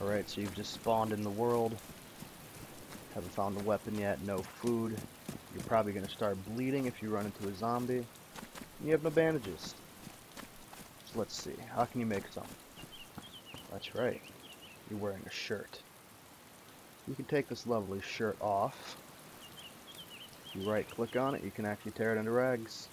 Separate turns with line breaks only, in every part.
Alright, so you've just spawned in the world. Haven't found a weapon yet, no food. You're probably going to start bleeding if you run into a zombie. You have no bandages. So let's see, how can you make some? That's right, you're wearing a shirt. You can take this lovely shirt off. You right click on it, you can actually tear it into rags.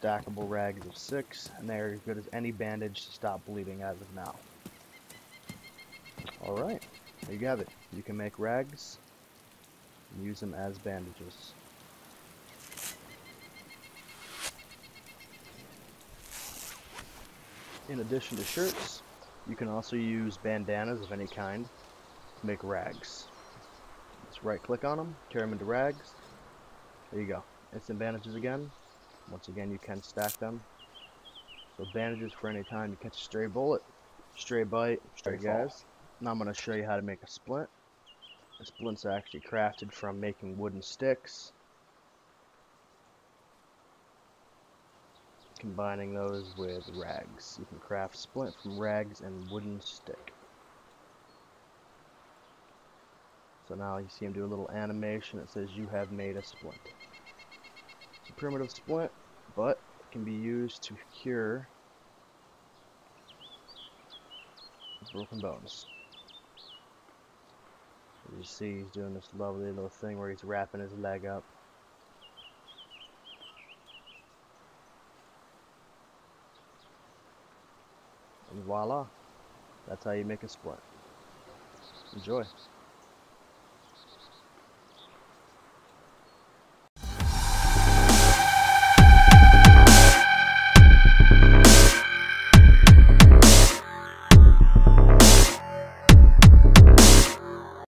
Stackable rags of six, and they're as good as any bandage to stop bleeding as of now. Alright, there you have it. You can make rags and use them as bandages. In addition to shirts, you can also use bandanas of any kind to make rags. Just right click on them, tear them into rags. There you go. Instant bandages again. Once again, you can stack them. So bandages for any time you catch a stray bullet, stray bite, stray guys. Now I'm going to show you how to make a splint. The splints are actually crafted from making wooden sticks. Combining those with rags. You can craft splint from rags and wooden stick. So now you see him do a little animation that says you have made a splint. Primitive splint, but it can be used to cure broken bones. You see he's doing this lovely little thing where he's wrapping his leg up. And voila, that's how you make a splint. Enjoy.